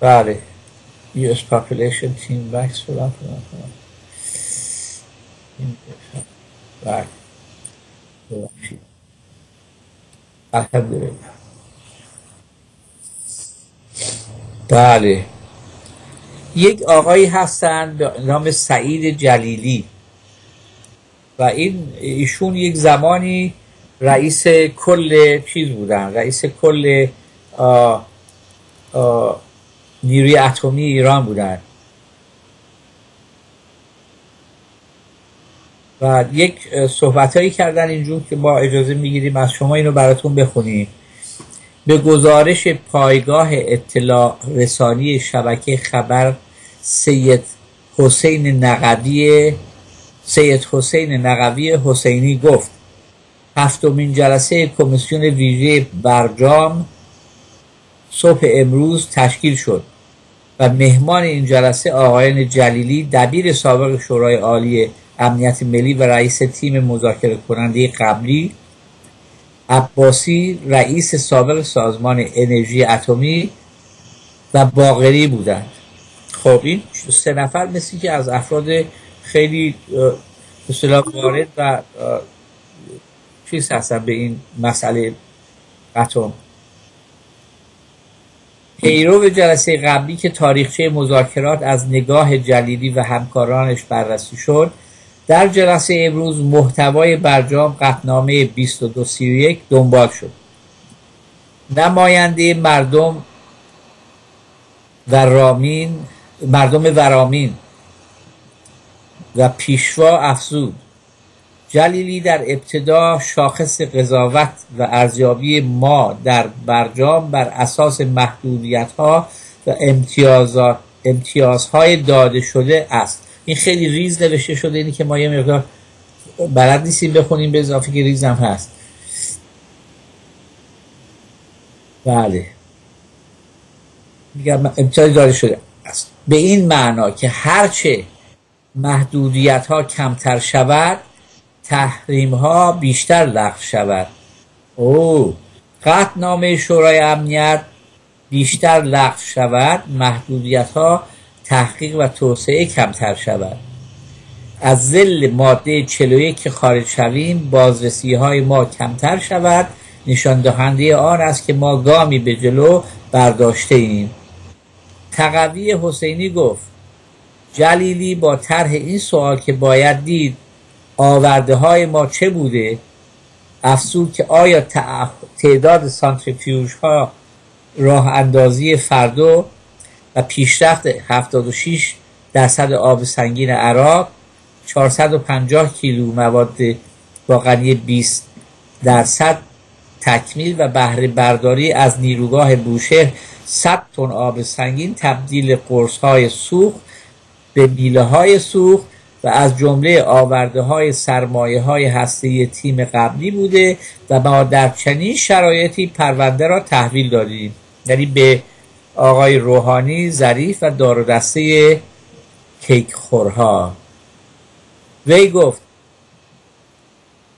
بله. US population team backs فلان فلان فلان بله. الحمدلله. بله. یک آقایی هستن نام سعید جلیلی. و این ایشون یک زمانی رئیس کل چیز بودن. رئیس کل آ آ نیروی اتمی ایران بودن. و یک صحبت هایی کردن اینجور که ما اجازه می‌گیریم از شما اینو براتون بخونیم. به گزارش پایگاه اطلاع رسانی شبکه خبر سید حسین نقوی سید حسین نقوی حسینی گفت هفتمین جلسه کمیسیون ویژه برجام صبح امروز تشکیل شد و مهمان این جلسه آقایان جلیلی دبیر سابق شورای عالی امنیت ملی و رئیس تیم مذاکره کننده قبلی عباسی رئیس سابق سازمان انرژی اتمی و باغری بودند. خب این سه نفر مثل که از افراد خیلی اصطلاح وارد و چیز هستن به این مسئله اتم. پیرو جلسه قبلی که تاریخچه مذاکرات از نگاه جلیلی و همکارانش بررسی شد در جلسه امروز محتوای برجام قطنامه 2231 دنبال شد. نماینده مردم ورامین مردم ورامین و پیشوا افزود. جلیلی در ابتدا شاخص قضاوت و ارزیابی ما در برجام بر اساس محدودیت ها و امتیازات امتیازهای داده شده است. این خیلی ریز نوشته شده اینی که ما یه مقدار بلد نیستیم بخونیم به اضافه که ریزم هست. بله. میگم امتیاز داده شده است. به این معنا که هرچه محدودیت ها کمتر شود تحریم ها بیشتر لغو شود. او قطنامه شورای امنیت بیشتر لغو شود محدودیت ها تحقیق و توسعه کمتر شود. از زل ماده 41 که خارج شویم بازرسی های ما کمتر شود. نشان دهنده آن است که ما گامی به جلو برداشته ایم. تقوی حسینی گفت جلیلی با طرح این سوال که باید دید آورده های ما چه بوده؟ افسود که آیا تعداد سانتریفیوژ ها راه اندازی فردو و پیشرفت 76 درصد آب سنگین عراق 450 کیلو مواد با غنی 20 درصد تکمیل و بهره برداری از نیروگاه بوشهر 100 تن آب سنگین تبدیل قرص های سوخت به بیله های سوخت و از جمله آورده های سرمایه های هسته تیم قبلی بوده و ما در چنین شرایطی پرونده را تحویل دادیم. یعنی به آقای روحانی ظریف و دار و دسته کیک خورها وی گفت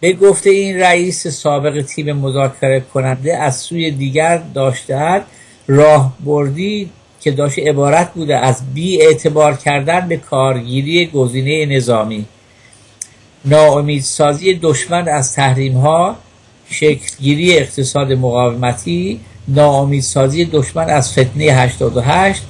به گفته این رئیس سابق تیم مذاکره کننده از سوی دیگر داشته راه بردی که داشت عبارت بوده از بی اعتبار کردن به کارگیری گزینه نظامی. ناامیدسازی دشمن از تحریم ها شکلگیری اقتصاد مقاومتی ناامیدسازی دشمن از فتنه 88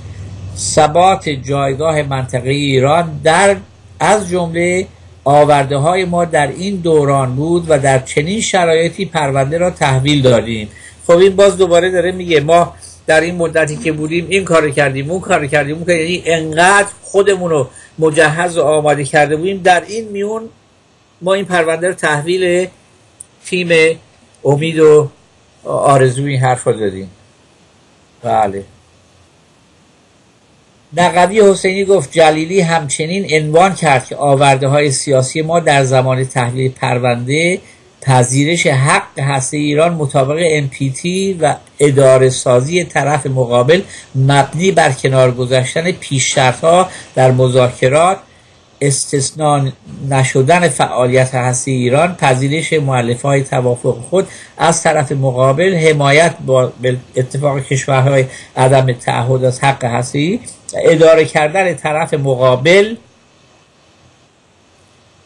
ثبات جایگاه منطقه ایران در از جمله آورده های ما در این دوران بود و در چنین شرایطی پرونده را تحویل دادیم. خب این باز دوباره داره میگه ما در این مدتی که بودیم این کار کردیم اون کار کردیم. اون یعنی انقدر خودمون رو مجهز و آماده کرده بودیم. در این میون ما این پرونده رو تحویل تیم امید و آرزو این حرف دادیم. بله. نقوی حسینی گفت جلیلی همچنین عنوان کرد که آورده های سیاسی ما در زمان تحلیل پرونده پذیرش حق هسته ایران مطابق MPT و اداره سازی طرف مقابل مبنی بر کنار گذاشتن پیش ها در مذاکرات استثناء نشدن فعالیت هسته ایران پذیرش معلف های توافق خود از طرف مقابل حمایت با اتفاق کشورهای عدم تعهد از حق هسته اداره کردن طرف مقابل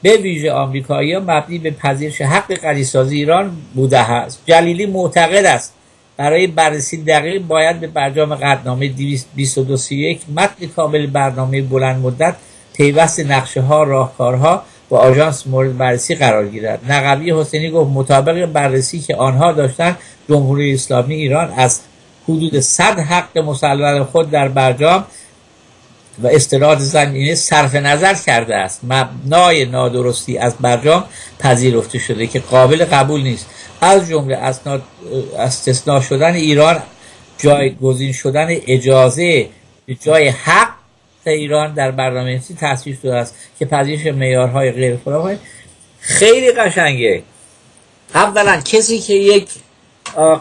به ویژه آمریکایی ها مبنی به پذیرش حق قریسازی ایران بوده است. جلیلی معتقد است برای بررسی دقیق باید به برجام قدنامه 2231 متن کامل برنامه بلند مدت پیوست نقشه ها راهکارها و آژانس مورد بررسی قرار گیرد. نقوی حسینی گفت مطابق بررسی که آنها داشتند جمهوری اسلامی ایران از حدود 100 حق مسلم خود در برجام و استناد زمینه صرف نظر کرده است. مبنای نادرستی از برجام پذیرفته شده که قابل قبول نیست. از جمله استثناء شدن ایران جایگزین شدن اجازه جای حق ایران در برنامه تصویب شده است که پذیرش معیارهای غیر خیلی قشنگه. اولا کسی که یک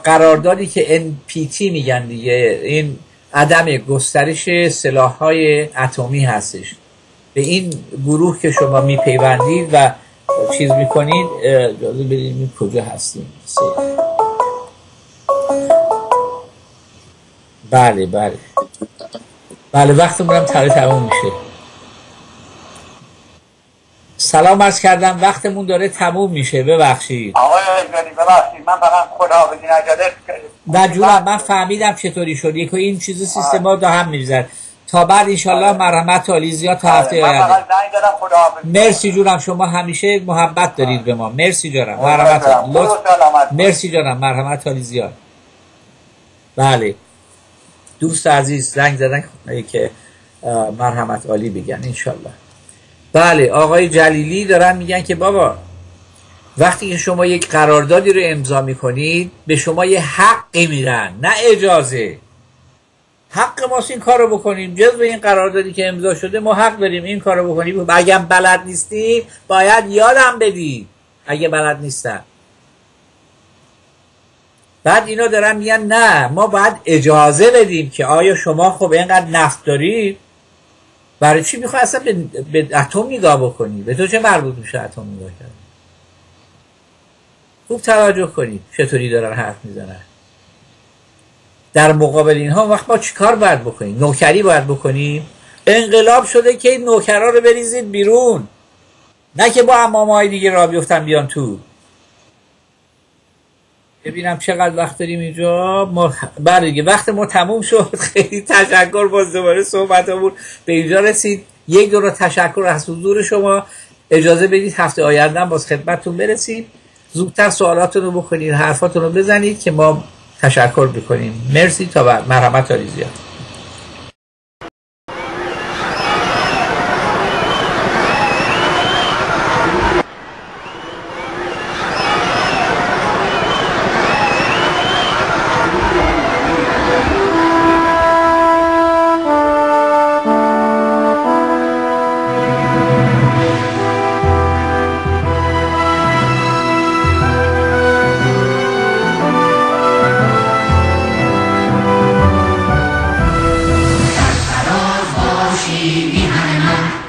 قراردادی که NPT میگن دیگه این عدم گسترش سلاح های اتمی هستش. به این گروه که شما میپیوندید و چیز می‌کنید ببینید کجا هستیم. بله بله. بله وقت هم تره تموم میشه. سلام عرض کردم وقتمون داره تموم میشه ببخشید. آقای اجانی ببخشید من فقط خداحافظی نجاده نه جونم من فهمیدم چطوری شد. یک این چیز سیستما دا هم میریزن تا بعد انشالله مرحمت عالی زیاد تا هفته من آینده. مرسی جونم شما همیشه محبت دارید به ما. مرسی جانم مرحمت. مرسی جانم مرحمت عالی زیاد. بله. دوست عزیز زنگ زدن که مرحمت عالی بگن انشالله بله آقای جلیلی دارن میگن که بابا وقتی که شما یک قراردادی رو امضا می‌کنید به شما یه حقی میدن نه اجازه. حق ماست این کار رو بکنیم. جزو این قراردادی که امضا شده ما حق داریم این کار رو بکنیم. اگر بلد نیستیم باید یادم بدید. اگه بلد نیستم بعد اینا دارن میگن نه ما باید اجازه بدیم که آیا شما خب اینقدر نفت دارید؟ برای چی می‌خوای اصلا به, به اتم نگاه بکنی؟ به تو چه مربوط میشه اتم نگاه کرد خوب توجه کنید چطوری دارن حرف می‌زنن. در مقابل اینها وقت ما چیکار باید بکنیم؟ نوکری باید بکنیم؟ انقلاب شده که این نوکرا رو بریزید بیرون. نه که با امامهای دیگه را بیفتن بیان تو. ببینم چقدر وقت داریم اینجا. ما بله وقت ما تموم شد. خیلی تشکر باز دوباره صحبتمون به اینجا رسید. یک دور تشکر از حضور شما. اجازه بدید هفته آینده باز خدمتتون برسیم. زودتر سوالاتون رو بکنید حرفاتون رو بزنید که ما تشکر بکنیم. مرسی تا بعد. مرحمت عالی زیاد فراز باشی